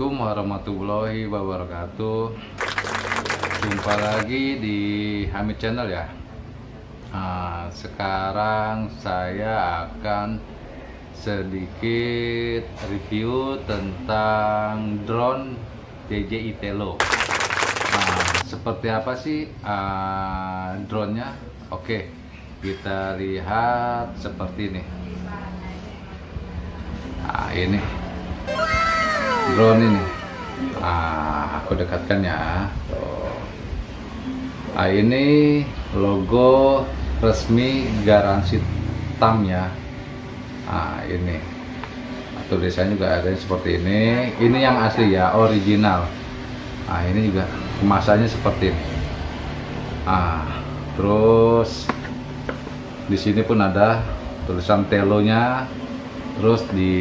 Assalamualaikum warahmatullahi wabarakatuh. Jumpa lagi di Hamid Channel ya. Nah, Sekarang saya akan sedikit review tentang drone DJI Telo. Nah, seperti apa sih uh, drone-nya? Oke, kita lihat seperti ini. Nah, ini drone ini. Ah aku dekatkan ya. Tuh. ah ini logo resmi garansi tam ya. Ah ini. Tulisannya juga ada seperti ini. Ini yang asli ya original. Ah ini juga kemasannya seperti ini. Ah terus di sini pun ada tulisan telonya. Terus di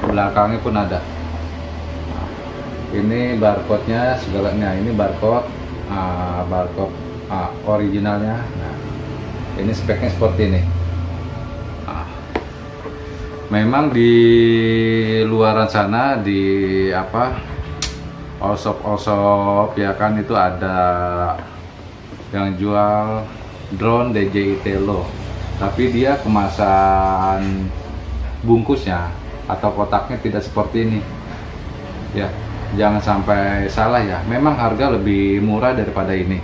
belakangnya pun ada ini barcode-nya segalanya. Ini barcode uh, barcode uh, originalnya. Nah ini speknya seperti ini. Uh, memang di luaran sana di apa shop ya kan itu ada yang jual drone DJI Telo tapi dia kemasan bungkusnya atau kotaknya tidak seperti ini. Ya jangan sampai salah ya. Memang harga lebih murah daripada ini.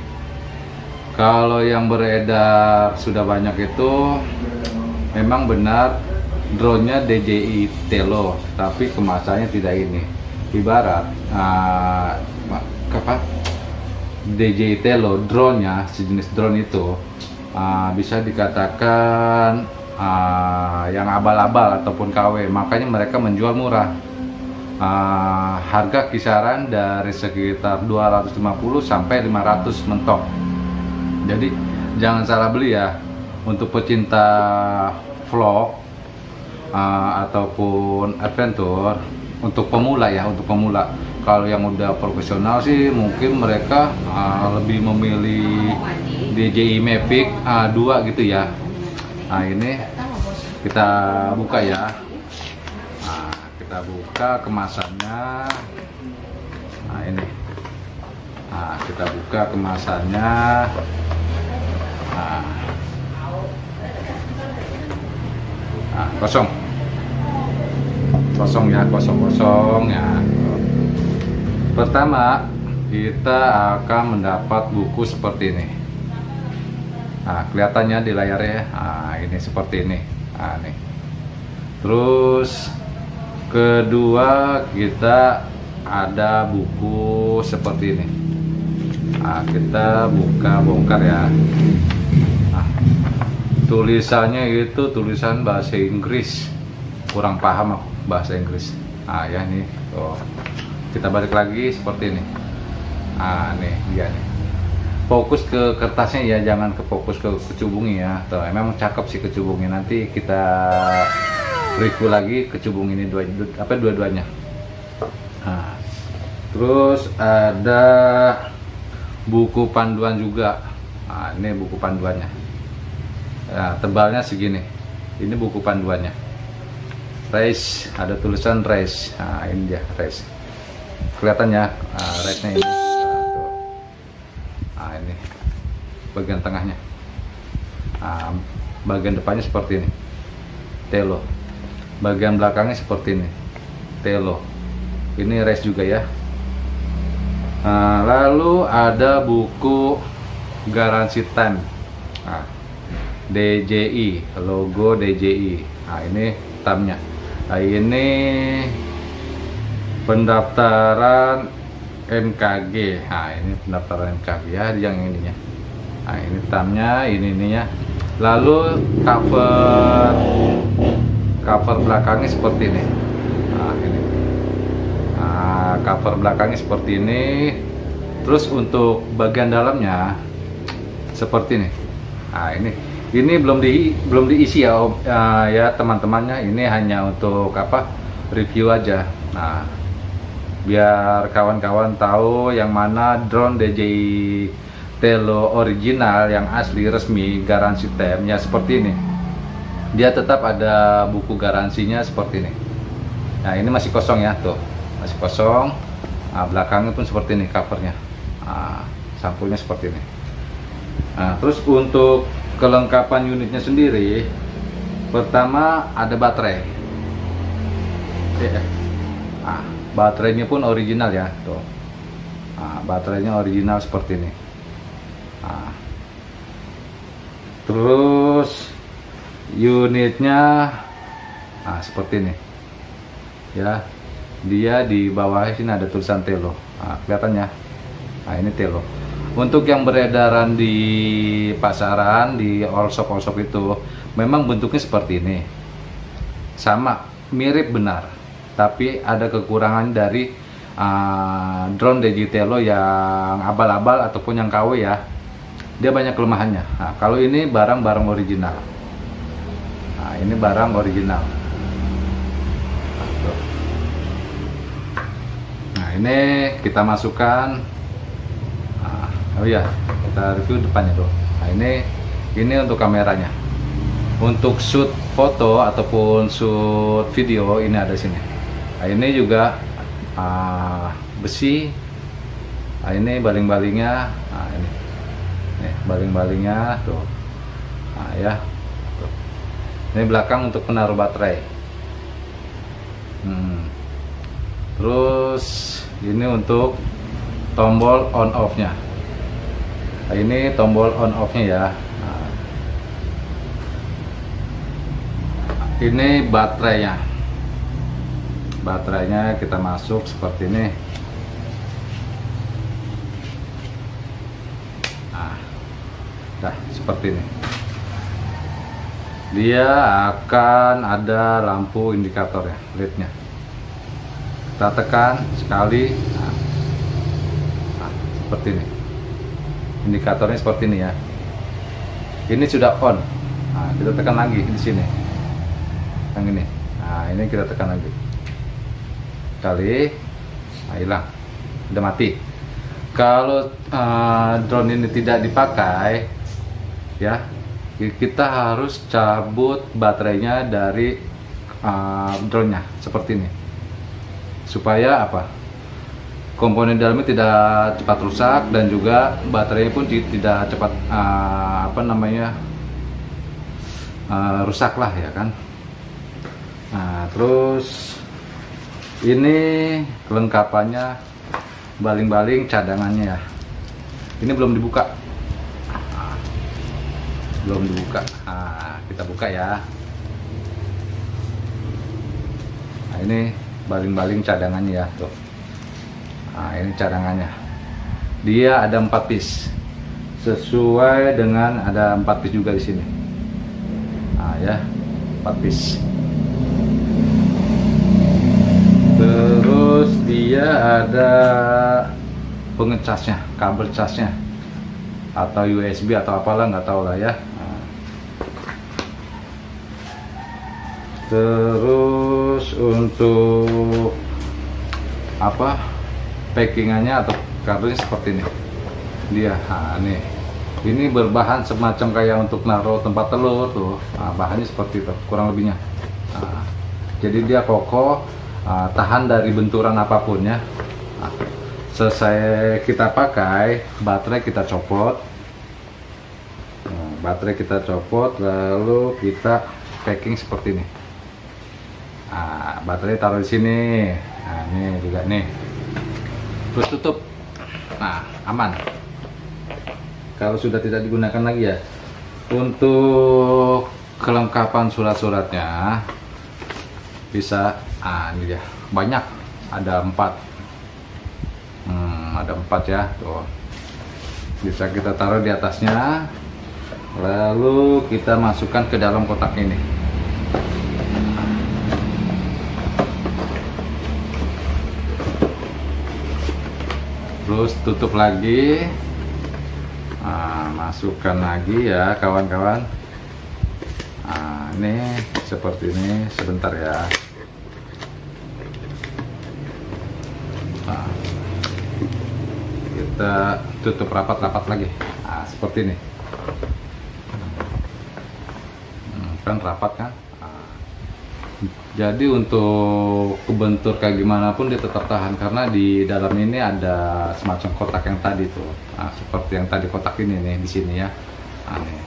Kalau yang beredar sudah banyak itu memang benar drone-nya DJI Telo tapi kemasannya tidak ini. Ibarat uh, apa? DJI Telo drone-nya sejenis drone itu uh, bisa dikatakan uh, yang abal-abal ataupun KW makanya mereka menjual murah uh, harga kisaran dari sekitar 250 sampai 500 mentok. Jadi jangan salah beli ya. Untuk pecinta vlog uh, ataupun adventure untuk pemula ya untuk pemula. Kalau yang udah profesional sih mungkin mereka uh, lebih memilih DJI Mavic A2 gitu ya. Nah ini kita buka ya kita buka kemasannya. Nah ini. Nah kita buka kemasannya. Nah, nah kosong. Kosong ya kosong kosong ya. Pertama kita akan mendapat buku seperti ini. Nah kelihatannya di layarnya nah ini seperti ini. Nah nih. Terus kedua kita ada buku seperti ini. Nah, kita buka bongkar ya. Nah, tulisannya itu tulisan bahasa Inggris. Kurang paham aku bahasa Inggris. Nah ya nih. Tuh kita balik lagi seperti ini. Nah nih dia nih. Fokus ke kertasnya ya jangan ke fokus ke kecubungi ya. Tuh memang cakep sih kecubungi. Nanti kita review lagi kecubung ini dua apa dua-duanya. Nah, terus ada buku panduan juga. Nah, ini buku panduannya. Nah, tebalnya segini. Ini buku panduannya. Race ada tulisan race nah ini dia race kelihatannya nah, race nya ini nah, ini. Bagian tengahnya. Nah, bagian depannya seperti ini. Telo bagian belakangnya seperti ini. Telo. Ini race juga ya. Nah, lalu ada buku garansi time. Nah, DJI logo DJI nah ini tamnya nah ini pendaftaran MKG nah ini pendaftaran MKG ya yang ininya. Nah ini tamnya ini ininya lalu cover cover belakangnya seperti ini. Nah ini. Nah, cover belakangnya seperti ini. Terus untuk bagian dalamnya seperti ini. Nah ini. Ini belum di belum diisi ya uh, ya teman-temannya. Ini hanya untuk apa review aja. Nah biar kawan-kawan tahu yang mana drone DJI Telo original yang asli resmi garansi temnya seperti ini dia tetap ada buku garansinya seperti ini. Nah ini masih kosong ya tuh. Masih kosong. Nah, belakangnya pun seperti ini covernya. Nah, sampulnya seperti ini. Nah, terus untuk kelengkapan unitnya sendiri pertama ada baterai. Nah, baterainya pun original ya tuh. Nah, baterainya original seperti ini. Nah, terus unitnya nah seperti ini. Ya dia di bawah sini ada tulisan telo. Nah, kelihatannya. Nah ini telo. Untuk yang beredaran di pasaran di all shop all shop itu memang bentuknya seperti ini. Sama mirip benar. Tapi ada kekurangan dari uh, drone Digitelo yang abal-abal ataupun yang KW ya. Dia banyak kelemahannya. Nah, kalau ini barang-barang original nah ini barang original. Nah ini kita masukkan. Nah, oh ya kita review depannya tuh nah ini ini untuk kameranya. Untuk shoot foto ataupun shoot video ini ada sini. Nah, ini juga uh, besi. Nah, ini baling-balingnya. Nah, ini. Baling-balingnya tuh. Nah ya ini belakang untuk menaruh baterai. Hmm. terus ini untuk tombol on off nya nah, ini tombol on off nya ya. Nah. ini baterainya. Baterainya kita masuk seperti ini. Nah dah seperti ini dia akan ada lampu indikator ya LED-nya. Kita tekan sekali. Nah, nah, seperti ini. Indikatornya seperti ini ya. Ini sudah on. Nah, kita tekan lagi di sini. Yang ini. Nah ini kita tekan lagi. Kali nah hilang. Udah mati. Kalau uh, drone ini tidak dipakai ya kita harus cabut baterainya dari uh, drone-nya seperti ini. Supaya apa? Komponen dalamnya tidak cepat rusak dan juga baterainya pun tidak cepat uh, apa namanya uh, rusak lah ya kan? Nah terus ini kelengkapannya baling-baling cadangannya ya. Ini belum dibuka belum dibuka. Nah, kita buka ya. Nah ini baling-baling cadangannya ya tuh. Nah ini cadangannya. Dia ada empat piece. Sesuai dengan ada empat piece juga di sini. Nah ya empat piece. Terus dia ada pengecasnya kabel casnya atau USB atau apalah nggak tahu lah ya terus untuk apa? Packingannya atau kardusnya seperti ini. Dia nah, nih. Ini berbahan semacam kayak untuk naruh tempat telur tuh. Nah, bahannya seperti itu kurang lebihnya. Nah, jadi dia kokoh uh, tahan dari benturan apa pun ya. Nah, selesai kita pakai baterai kita copot. Nah, baterai kita copot lalu kita packing seperti ini baterai taruh di sini. Nah ini juga nih. Terus tutup. Nah aman. Kalau sudah tidak digunakan lagi ya. Untuk kelengkapan surat-suratnya bisa ah ini dia. Banyak. Ada empat. Hmm, ada empat ya. Tuh. Bisa kita taruh di atasnya. Lalu kita masukkan ke dalam kotak ini terus tutup lagi. Nah, masukkan lagi ya kawan-kawan. Nah, ini seperti ini sebentar ya. Nah, kita tutup rapat-rapat lagi. Nah, seperti ini. Hmm, kan rapat kan jadi untuk kebentur kayak gimana pun dia tetap tahan karena di dalam ini ada semacam kotak yang tadi tuh. Nah, seperti yang tadi kotak ini nih di sini ya. Nih.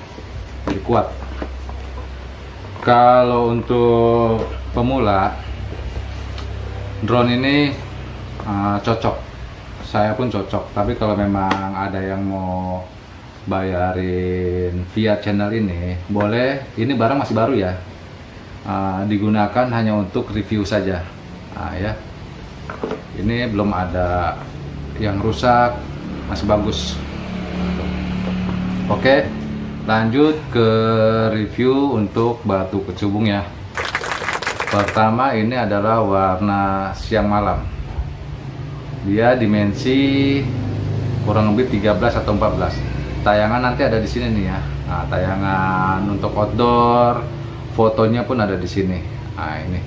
jadi kuat. Kalau untuk pemula drone ini uh, cocok. Saya pun cocok tapi kalau memang ada yang mau bayarin via channel ini boleh. Ini barang masih baru ya uh, digunakan hanya untuk review saja. Nah, ya. Ini belum ada yang rusak masih bagus. Oke lanjut ke review untuk batu kecubung ya. Pertama ini adalah warna siang malam. Dia dimensi kurang lebih 13 atau 14 tayangan nanti ada di sini nih ya. Nah, tayangan untuk outdoor fotonya pun ada di sini. Nah ini.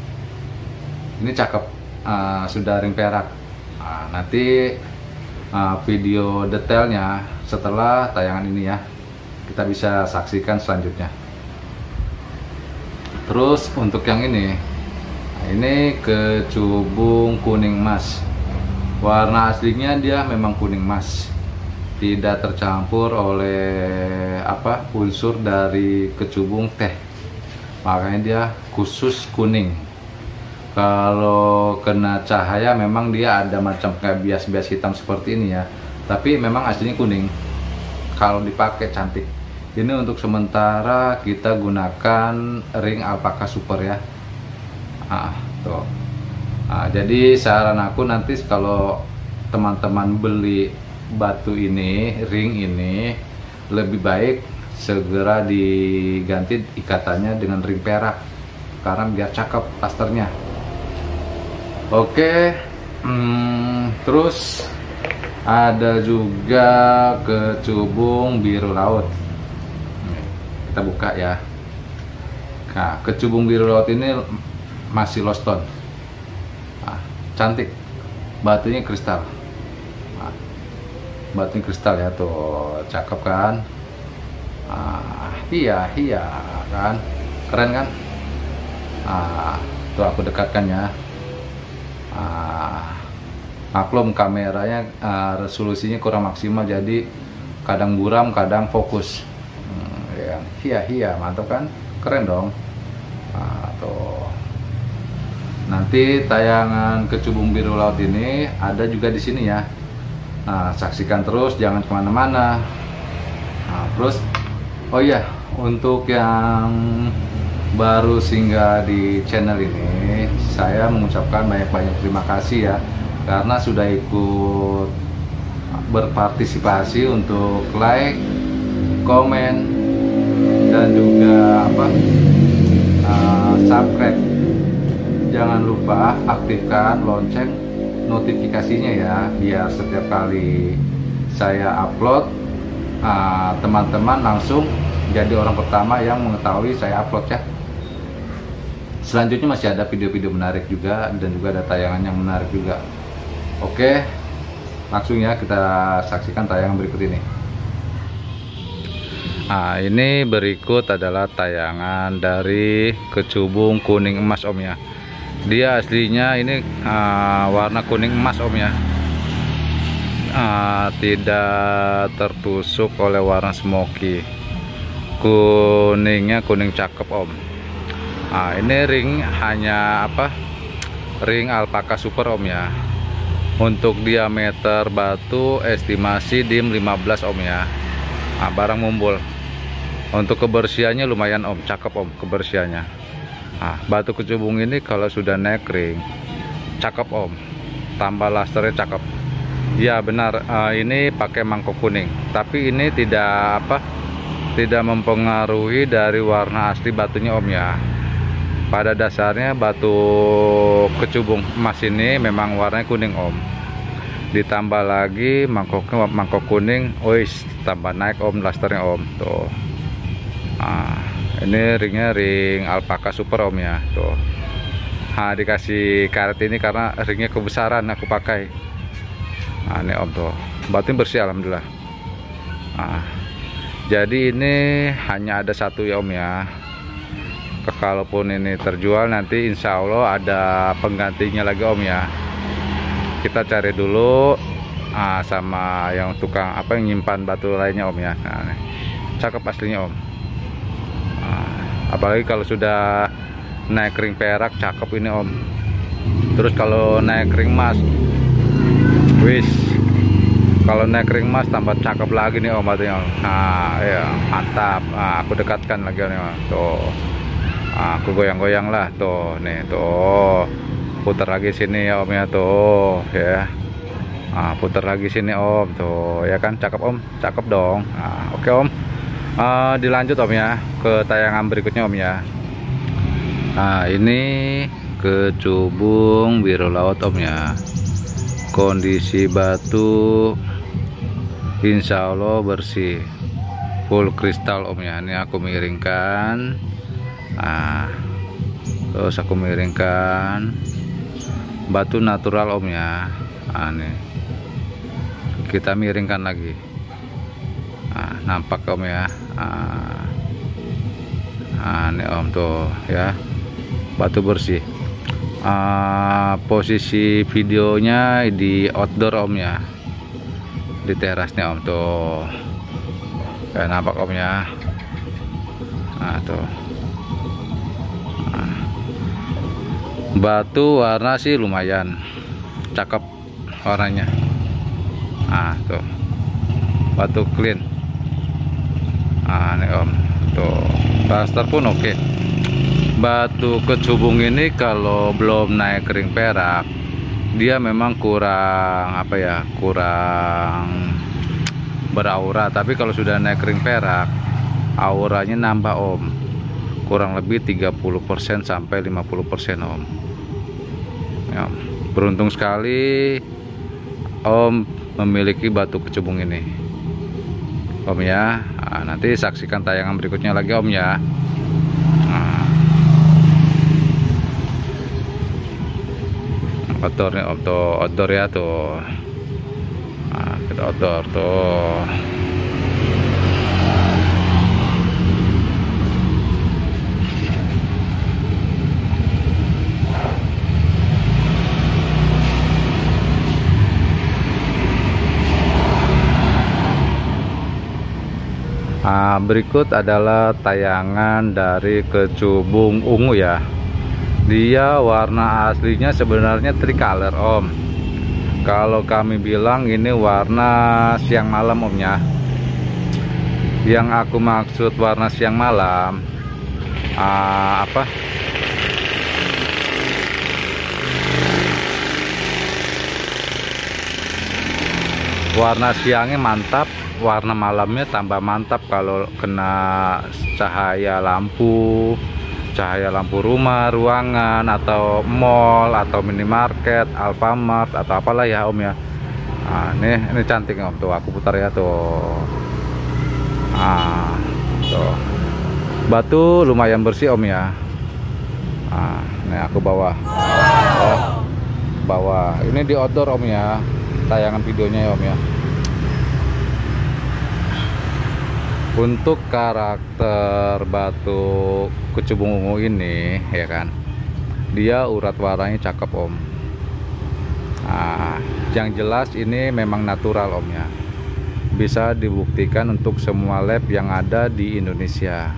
Ini cakep. Uh, sudah ring perak. Nah, nanti uh, video detailnya setelah tayangan ini ya. Kita bisa saksikan selanjutnya. Terus untuk yang ini. Nah ini kecubung kuning emas. Warna aslinya dia memang kuning emas. Tidak tercampur oleh apa unsur dari kecubung teh makanya dia khusus kuning. Kalau kena cahaya memang dia ada macam kayak bias-bias hitam seperti ini ya. Tapi memang aslinya kuning. Kalau dipakai cantik. Ini untuk sementara kita gunakan ring alpaka super ya. Ah tuh. Nah, jadi saran aku nanti kalau teman-teman beli batu ini ring ini lebih baik segera diganti ikatannya dengan ring perak. Karena biar cakep plasternya. Oke hmm, terus ada juga kecubung biru laut. Kita buka ya. Nah kecubung biru laut ini masih loston nah, cantik. Batunya kristal. Nah, batunya kristal ya tuh. Cakep kan ah, iya iya kan? Keren kan? Ah, tuh aku dekatkan ya. Ah, maklum kameranya ah, resolusinya kurang maksimal jadi kadang buram kadang fokus. Hmm, ya, iya iya mantap kan? Keren dong. Ah, tuh. Nanti tayangan kecubung biru laut ini ada juga di sini ya. Nah saksikan terus jangan ke mana-mana. Nah, terus Oh iya, untuk yang baru singgah di channel ini, saya mengucapkan banyak-banyak terima kasih ya karena sudah ikut berpartisipasi untuk like, komen, dan juga apa uh, subscribe. Jangan lupa aktifkan lonceng notifikasinya ya, biar setiap kali saya upload teman-teman uh, langsung jadi orang pertama yang mengetahui saya upload ya. Selanjutnya masih ada video-video menarik juga dan juga ada tayangan yang menarik juga. Oke langsung ya kita saksikan tayangan berikut ini. Nah, ini berikut adalah tayangan dari kecubung kuning emas om ya. Dia aslinya ini uh, warna kuning emas om ya uh, tidak tertusuk oleh warna smoky. Kuningnya kuning cakep om. Nah, ini ring hanya apa? Ring alpaka super om ya. Untuk diameter batu estimasi dim 15 om ya. Nah, barang mumbul. Untuk kebersihannya lumayan om. Cakep om kebersihannya. Nah, batu kecubung ini kalau sudah naik ring cakep om. Tambah lasternya cakep Ya benar, uh, ini pakai mangkok kuning. Tapi ini tidak apa, tidak mempengaruhi dari warna asli batunya Om ya. Pada dasarnya batu kecubung emas ini memang warnanya kuning Om. Ditambah lagi mangkoknya mangkok kuning, wis tambah naik Om lasternya Om. Tuh. Nah, ini ringnya ring alpaka super Om ya. Tuh. Nah, dikasih karet ini karena ringnya kebesaran aku pakai nah, ini om tuh batin bersih alhamdulillah. Nah, jadi ini hanya ada satu ya om ya. Kalaupun ini terjual nanti insya Allah ada penggantinya lagi om ya. Kita cari dulu ah, sama yang tukang apa yang nyimpan batu lainnya om ya. Nah, cakep aslinya om. Ah, apalagi kalau sudah naik ring perak cakep ini om. Terus kalau naik ring emas wis. Kalau naik ring emas tambah cakep lagi nih om batunya nah ya mantap. Nah, aku dekatkan lagi nih om. tuh. Nah, aku goyang-goyang lah tuh. Nih tuh. Putar lagi sini ya om ya tuh. Ya. Nah, putar lagi sini om tuh. Ya kan? Cakep om? Cakep dong. Nah, oke om. Uh, dilanjut om ya ke tayangan berikutnya om ya. Nah ini kecubung biru laut om ya kondisi batu insya Allah bersih. Full kristal om ya. Ini aku miringkan. Nah terus aku miringkan. Batu natural om ya. Nah, nih. Kita miringkan lagi. Nah, nampak om ya? Nah, nah ini om tuh ya. Batu bersih uh, posisi videonya di outdoor om ya. Di terasnya om tuh. Ya nampak om ya. Nah tuh. Batu warna sih lumayan. Cakep warnanya. Ah tuh. Batu clean. Ah ini om tuh. Plaster pun oke. okay. Batu kecubung ini kalau belum naik kering perak dia memang kurang apa ya kurang beraura. Tapi kalau sudah naik kering perak auranya nambah om. Kurang lebih 30% sampai 50% om. Ya, beruntung sekali Om memiliki batu kecubung ini. Om ya. Nah, nanti saksikan tayangan berikutnya lagi Om ya outdoor nih Om tuh outdoor ya tuh nah, kita outdoor tuh Nah, berikut adalah tayangan dari kecubung ungu ya. Dia warna aslinya sebenarnya tricolor om. Kalau kami bilang ini warna siang malam omnya. Yang aku maksud warna siang malam uh, apa? Warna siangnya mantap warna malamnya tambah mantap kalau kena cahaya lampu cahaya lampu rumah, ruangan atau mall atau minimarket, Alfamart atau apalah ya Om ya. Nah, ini ini cantik Om tuh aku putar ya tuh. Ah, tuh. Batu lumayan bersih Om ya. Nah, ini aku bawa. Oh, bawa. Ini di outdoor Om ya. Tayangan videonya ya Om ya. Untuk karakter batu kecubung ungu ini ya kan? Dia urat warnanya cakep om. Nah, yang jelas ini memang natural om ya. Bisa dibuktikan untuk semua lab yang ada di Indonesia.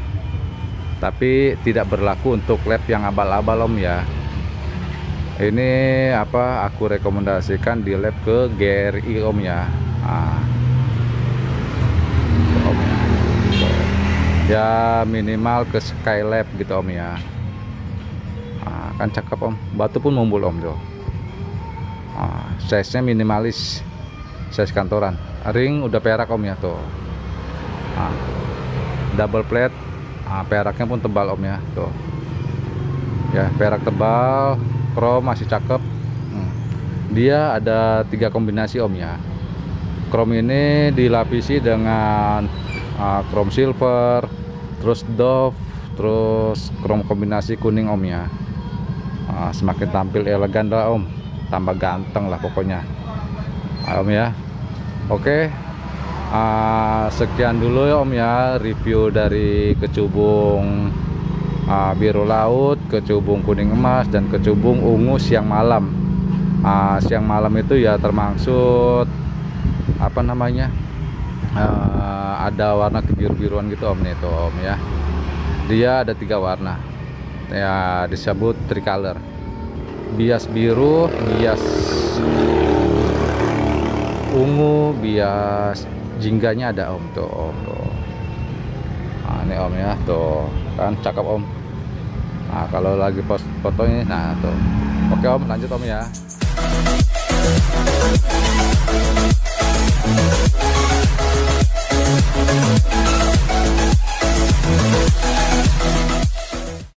Tapi tidak berlaku untuk lab yang abal-abal om ya. Ini apa aku rekomendasikan di lab ke GRI om ya. Nah, ya minimal ke Skylab gitu om ya. Nah, kan cakep om. Batu pun mumbul om tuh nah, size nya minimalis. Size kantoran. Ring udah perak om ya tuh. Nah, double plate. Nah, peraknya pun tebal om ya tuh. Ya perak tebal chrome masih cakep. Hmm. dia ada tiga kombinasi om ya. Chrome ini dilapisi dengan uh, chrome silver terus Dove terus chrome kombinasi kuning om ya. Nah, semakin tampil elegan lah om. Tambah ganteng lah pokoknya. Nah, om ya. Oke. Uh, sekian dulu ya om ya review dari kecubung uh, biru laut kecubung kuning emas dan kecubung ungu siang malam. Uh, siang malam itu ya termaksud apa namanya uh, ada warna kebiru-biruan gitu om nih tuh om ya. Dia ada tiga warna. Ya disebut tricolor. Bias biru bias ungu bias jingganya ada om tuh om tuh. Nah, ini om ya tuh kan cakep om. Nah kalau lagi post fotonya nah tuh. Oke om lanjut om ya Thank